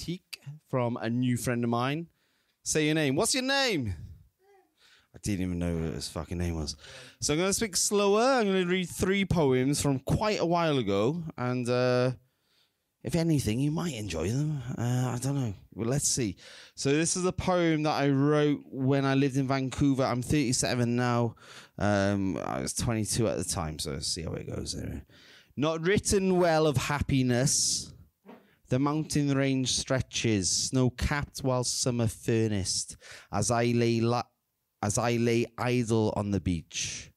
critique from a new friend of mine. Say your name. What's your name? I didn't even know what his fucking name was. So I'm going to speak slower. I'm going to read three poems from quite a while ago. And uh, if anything, you might enjoy them. Uh, I don't know. Well, let's see. So this is a poem that I wrote when I lived in Vancouver. I'm 37 now. Um, I was 22 at the time. So see how it goes. There. Not written well of happiness. The mountain range stretches, snow capped while summer furnace, as I lay la- as I lay idle on the beach.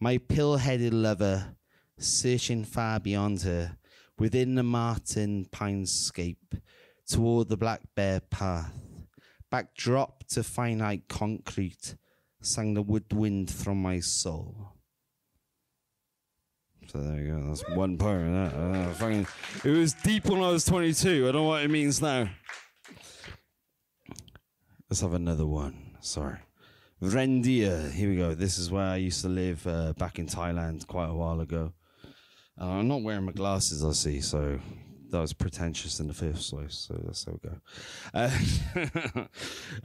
My pill headed lover, searching far beyond her, within the martin pinescape, toward the black bear path. Backdrop to finite concrete, sang the woodwind from my soul. So there you go. That's one poem. That, uh, fucking, it was deep when I was 22. I don't know what it means now. Let's have another one. Sorry. Rendia. Here we go. This is where I used to live uh, back in Thailand quite a while ago. Uh, I'm not wearing my glasses, I see, so that was pretentious in the first place. So that's how we go. Uh,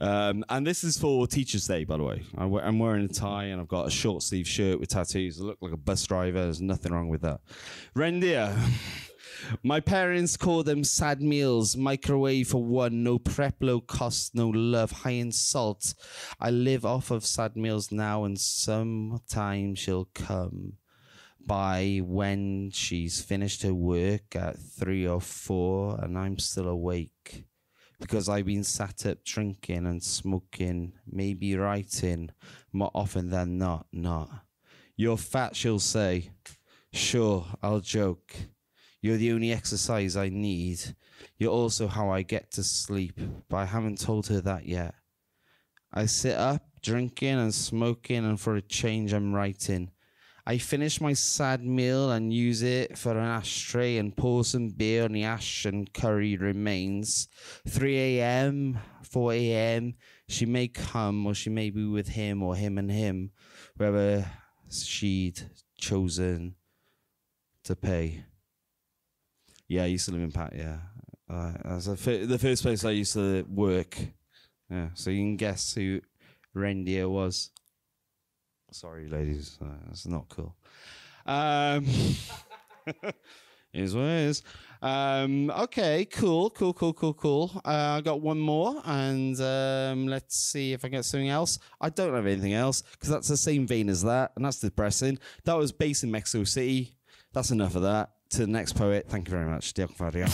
um, and this is for Teachers' Day, by the way. I we- I'm wearing a tie and I've got a short sleeve shirt with tattoos. I look like a bus driver. There's nothing wrong with that. Rendia. My parents call them sad meals. Microwave for one. No prep, low cost, no love. High in salt. I live off of sad meals now, and sometime she'll come by when she's finished her work at three or four, and I'm still awake because I've been sat up drinking and smoking, maybe writing, more often than not, not. You're fat, she'll say. Sure, I'll joke. You're the only exercise I need. You're also how I get to sleep, but I haven't told her that yet. I sit up, drinking and smoking, and for a change, I'm writing. I finish my sad meal and use it for an ashtray and pour some beer on the ash and curry remains. 3 a.m., 4 a.m., she may come or she may be with him or him and him, wherever she'd chosen to pay. Yeah, I used to live in Pat. Yeah, uh, the first place I used to work. Yeah, so you can guess who Rendier was. Sorry, ladies, uh, that's not cool. Um, is what it is. Um, okay, cool, cool, cool, cool, cool. Uh, I got one more, and um, let's see if I get something else. I don't have anything else because that's the same vein as that, and that's depressing. That was based in Mexico City. That's enough of that. To the next poet. Thank you very much. Diolch.